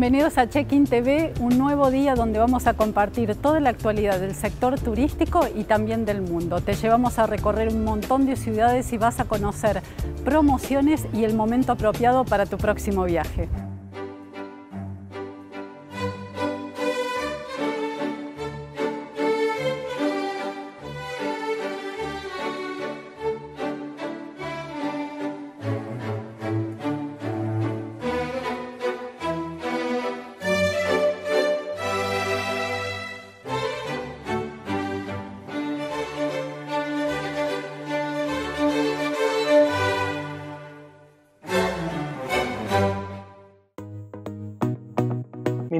Bienvenidos a Check-in TV, un nuevo día donde vamos a compartir toda la actualidad del sector turístico y también del mundo. Te llevamos a recorrer un montón de ciudades y vas a conocer promociones y el momento apropiado para tu próximo viaje.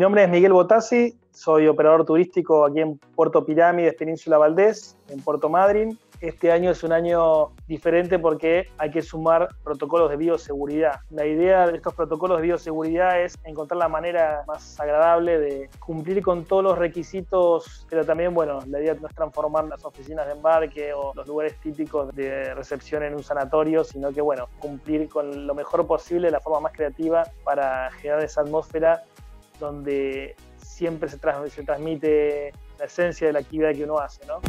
Nombre es Miguel Botassi, soy operador turístico aquí en Puerto Pirámides, Península Valdés, en Puerto Madryn. Este año es un año diferente porque hay que sumar protocolos de bioseguridad. La idea de estos protocolos de bioseguridad es encontrar la manera más agradable de cumplir con todos los requisitos, pero también, bueno, la idea no es transformar las oficinas de embarque o los lugares típicos de recepción en un sanatorio, sino que, bueno, cumplir con lo mejor posible, la forma más creativa para generar esa atmósfera donde siempre se, transmite la esencia de la actividad que uno hace. ¿no?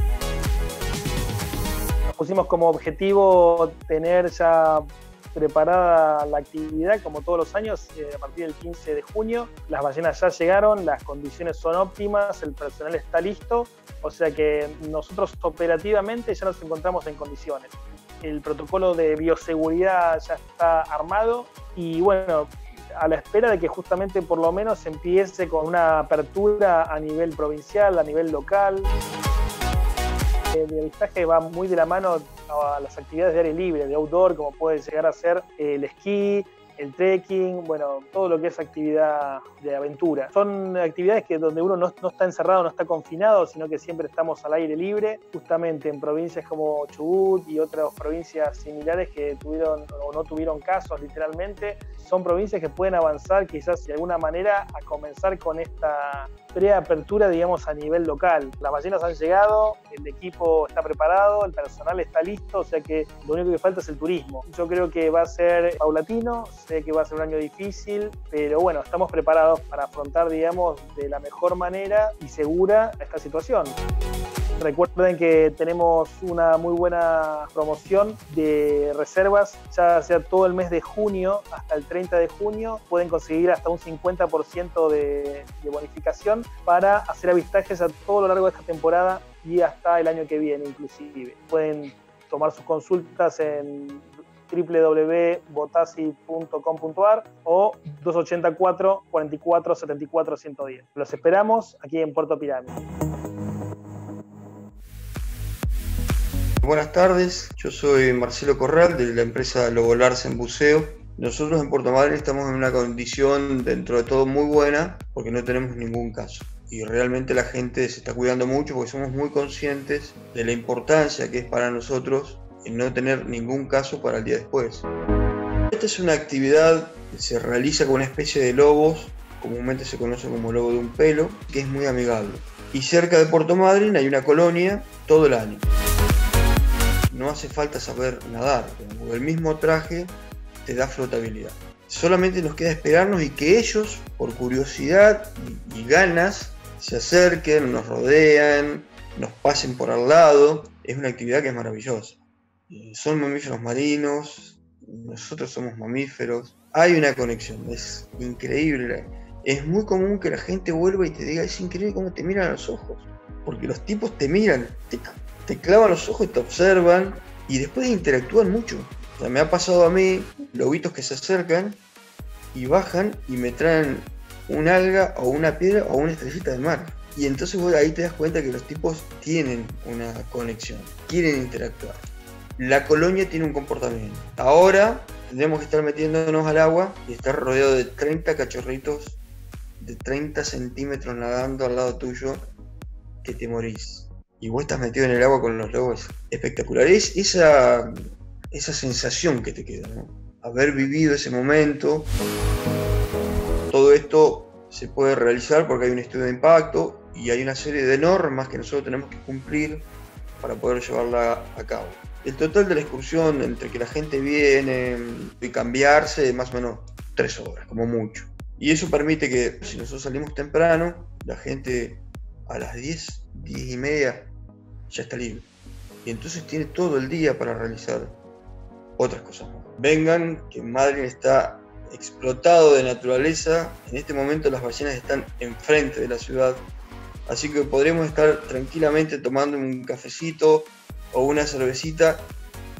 Nos pusimos como objetivo tener ya preparada la actividad como todos los años eh, a partir del 15 de junio. Las ballenas ya llegaron, las condiciones son óptimas, el personal está listo, o sea que nosotros operativamente ya nos encontramos en condiciones. El protocolo de bioseguridad ya está armado y bueno, a la espera de que justamente por lo menos empiece con una apertura a nivel provincial, a nivel local. El avistaje va muy de la mano a las actividades de aire libre, de outdoor, como puede llegar a ser el esquí, el trekking, bueno, todo lo que es actividad de aventura. Son actividades que donde uno no, no, está encerrado, no está confinado, sino que siempre estamos al aire libre, justamente en provincias como Chubut y otras provincias similares que tuvieron o no tuvieron casos literalmente. Son provincias que pueden avanzar quizás de alguna manera a comenzar con esta preapertura, digamos, a nivel local. Las ballenas han llegado, el equipo está preparado, el personal está listo, o sea que lo único que falta es el turismo. Yo creo que va a ser paulatino, sé que va a ser un año difícil, pero bueno, estamos preparados para afrontar, digamos, de la mejor manera y segura esta situación. Recuerden que tenemos una muy buena promoción de reservas, ya sea todo el mes de junio hasta el 30 de junio. Pueden conseguir hasta un 50% de, de bonificación para hacer avistajes a todo lo largo de esta temporada y hasta el año que viene inclusive. Pueden tomar sus consultas en www.botasi.com.ar o 284 44 74 110. Los esperamos aquí en Puerto Pirámide. Buenas tardes, yo soy Marcelo Corral de la empresa Lobo en Buceo. Nosotros en Puerto Madryn estamos en una condición dentro de todo muy buena porque no tenemos ningún caso. Y realmente la gente se está cuidando mucho porque somos muy conscientes de la importancia que es para nosotros no tener ningún caso para el día después. Esta es una actividad que se realiza con una especie de lobos, comúnmente se conoce como lobo de un pelo, que es muy amigable. Y cerca de Puerto Madryn hay una colonia todo el año no hace falta saber nadar, el mismo traje te da flotabilidad. Solamente nos queda esperarnos y que ellos, por curiosidad y, ganas, se acerquen, nos rodean, nos pasen por al lado. Es una actividad que es maravillosa. Eh, son mamíferos marinos, nosotros somos mamíferos. Hay una conexión, es increíble. Es muy común que la gente vuelva y te diga, es increíble cómo te miran a los ojos. Porque los tipos te miran, te clavan los ojos y te observan y después interactúan mucho. O sea, me ha pasado a mí lobitos que se acercan y bajan y me traen un alga o una piedra o una estrellita de mar. Y entonces ahí te das cuenta que los tipos tienen una conexión, quieren interactuar. La colonia tiene un comportamiento. Ahora tendremos que estar metiéndonos al agua y estar rodeado de 30 cachorritos de 30 centímetros nadando al lado tuyo que te morís y vos estás metido en el agua con los lobos. Espectacular. Es esa, esa sensación que te queda, ¿no? Haber vivido ese momento. Todo esto se puede realizar porque hay un estudio de impacto y hay una serie de normas que nosotros tenemos que cumplir para poder llevarla a cabo. El total de la excursión entre que la gente viene y cambiarse, más o menos tres horas, como mucho. Y eso permite que si nosotros salimos temprano, la gente a las 10, 10 y media ya está libre. Y entonces tiene todo el día para realizar otras cosas Vengan, que Madrid está explotado de naturaleza. En este momento las ballenas están enfrente de la ciudad. Así que podremos estar tranquilamente tomando un cafecito o una cervecita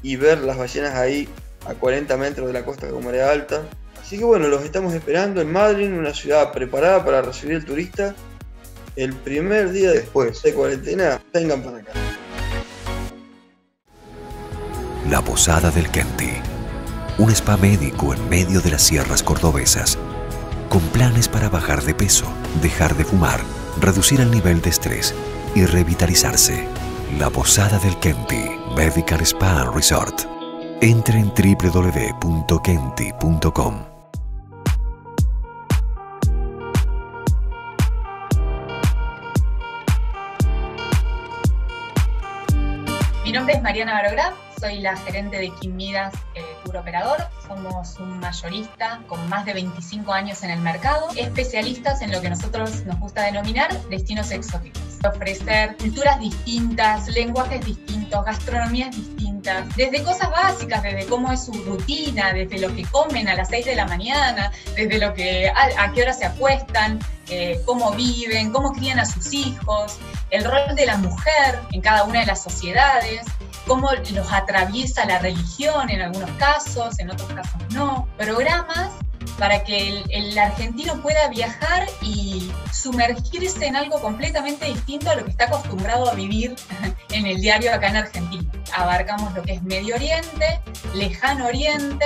y ver las ballenas ahí a 40 metros de la costa de Marea Alta. Así que bueno, los estamos esperando en Madrid, una ciudad preparada para recibir al turista. El primer día después de cuarentena, vengan para acá. La Posada del Kenti. Un spa médico en medio de las sierras cordobesas. Con planes para bajar de peso, dejar de fumar, reducir el nivel de estrés y revitalizarse. La Posada del Kenti Medical Spa Resort. Entre en www.kenti.com. es Mariana Barograf, soy la gerente de Kim Midas eh, Tour Operador. Somos un mayorista con más de 25 años en el mercado, especialistas en lo que nosotros nos gusta denominar destinos exóticos. Ofrecer culturas distintas, lenguajes distintos, gastronomías distintas, desde cosas básicas, desde cómo es su rutina, desde lo que comen a las 6 de la mañana, desde lo que a, qué hora se acuestan, eh, cómo viven, cómo crían a sus hijos, el rol de la mujer en cada una de las sociedades, cómo los atraviesa la religión en algunos casos, en otros casos no. Programas para que el, argentino pueda viajar y sumergirse en algo completamente distinto a lo que está acostumbrado a vivir en el diario acá en Argentina. Abarcamos lo que es Medio Oriente, Lejano Oriente,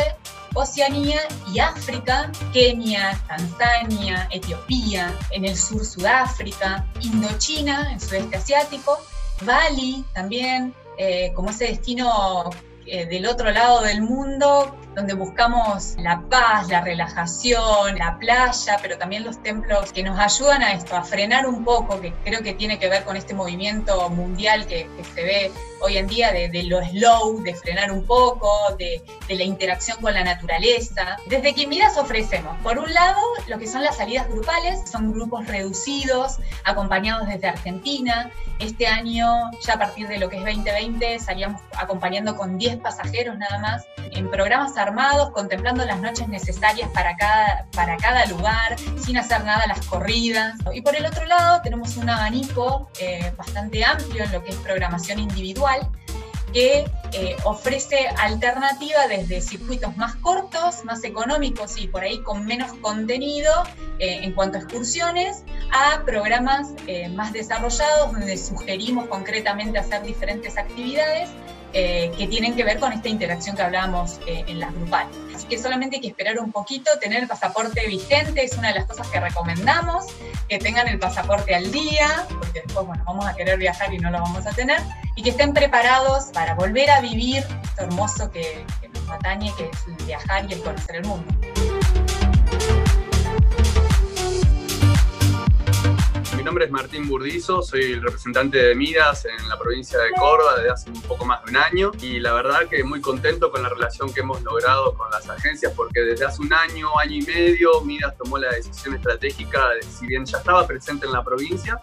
Oceanía y África, Kenia, Tanzania, Etiopía, en el sur Sudáfrica, Indochina, en sudeste asiático, Bali también, eh, como ese destino eh, del otro lado del mundo, donde buscamos la paz, la relajación, la playa, pero también los templos que nos ayudan a esto, a frenar un poco, que creo que tiene que ver con este movimiento mundial que, se ve hoy en día de, lo slow, de frenar un poco, de, la interacción con la naturaleza. Desde Quimiras ofrecemos, por un lado, lo que son las salidas grupales, son grupos reducidos, acompañados desde Argentina. Este año, ya a partir de lo que es 2020, salíamos acompañando con 10 pasajeros nada más en programas contemplando las noches necesarias para cada, para cada lugar, sin hacer nada las corridas. Y por el otro lado tenemos un abanico eh, bastante amplio en lo que es programación individual, que eh, ofrece alternativa desde circuitos más cortos, más económicos y por ahí con menos contenido eh, en cuanto a excursiones, a programas más desarrollados donde sugerimos concretamente hacer diferentes actividades eh, que tienen que ver con esta interacción que hablábamos eh, en las grupales. Así que solamente hay que esperar un poquito, tener el pasaporte vigente es una de las cosas que recomendamos, que tengan el pasaporte al día, porque después, bueno, vamos a querer viajar y no lo vamos a tener, y que estén preparados para volver a vivir esto hermoso que, que nos atañe, que es el viajar y el conocer el mundo. Nombre es Martín Burdizo, soy el representante de Midas en la provincia de Córdoba desde hace un poco más de un año y la verdad que muy contento con la relación que hemos logrado con las agencias porque desde hace un año, año y medio, Midas tomó la decisión estratégica, de, si bien ya estaba presente en la provincia,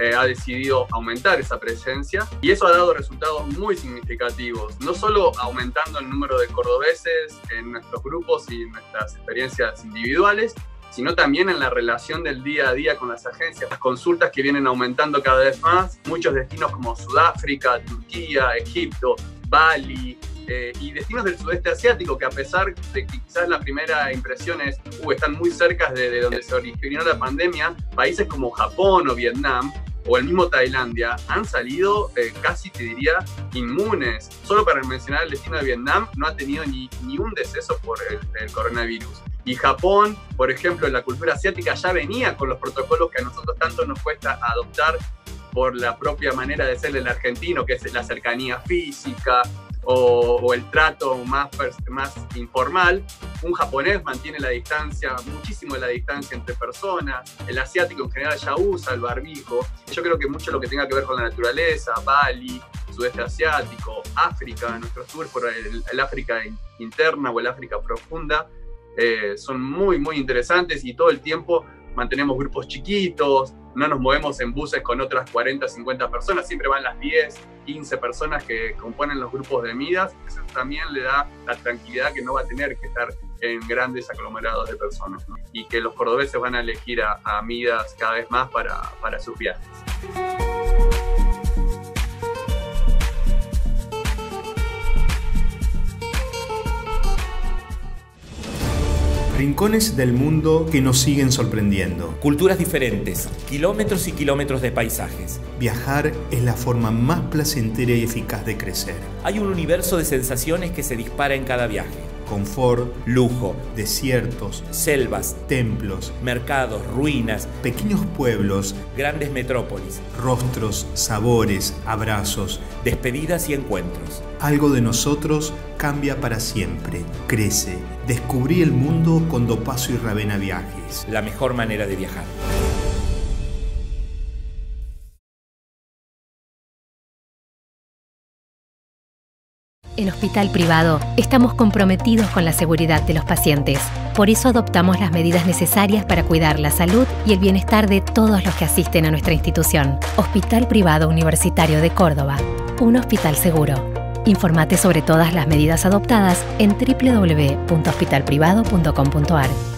eh, ha decidido aumentar esa presencia y eso ha dado resultados muy significativos, no solo aumentando el número de cordobeses en nuestros grupos y en nuestras experiencias individuales, sino también en la relación del día a día con las agencias. Las consultas que vienen aumentando cada vez más, muchos destinos como Sudáfrica, Turquía, Egipto, Bali, eh, y destinos del sudeste asiático, que a pesar de que quizás la primera impresión es, uh, están muy cerca de, donde se originó la pandemia, países como Japón o Vietnam, o el mismo Tailandia, han salido eh, casi, te diría, inmunes. Solo para mencionar el destino de Vietnam, no ha tenido ni, ni un deceso por el coronavirus. Y Japón, por ejemplo, en la cultura asiática ya venía con los protocolos que a nosotros tanto nos cuesta adoptar por la propia manera de ser del argentino, que es la cercanía física o, el trato más, más informal. Un japonés mantiene la distancia, muchísimo la distancia entre personas. El asiático en general ya usa el barbijo. Yo creo que mucho lo que tenga que ver con la naturaleza, Bali, sudeste asiático, África, nuestro tour por el África interna o el África profunda, eh, son muy, muy interesantes y todo el tiempo mantenemos grupos chiquitos, no nos movemos en buses con otras 40, 50 personas, siempre van las 10, 15 personas que componen los grupos de Midas. Eso también le da la tranquilidad que no va a tener que estar en grandes aglomerados de personas y que los cordobeses van a elegir a, Midas cada vez más para, para sus viajes. Rincones del mundo que nos siguen sorprendiendo. Culturas diferentes, kilómetros y kilómetros de paisajes. Viajar es la forma más placentera y eficaz de crecer. Hay un universo de sensaciones que se dispara en cada viaje confort, lujo, desiertos, selvas, templos, mercados, ruinas, pequeños pueblos, grandes metrópolis, rostros, sabores, abrazos, despedidas y encuentros. Algo de nosotros cambia para siempre, crece. Descubrí el mundo con Dopaso y Ravena Viajes. La mejor manera de viajar. En Hospital Privado estamos comprometidos con la seguridad de los pacientes. Por eso adoptamos las medidas necesarias para cuidar la salud y el bienestar de todos los que asisten a nuestra institución. Hospital Privado Universitario de Córdoba. Un hospital seguro. Informate sobre todas las medidas adoptadas en www.hospitalprivado.com.ar.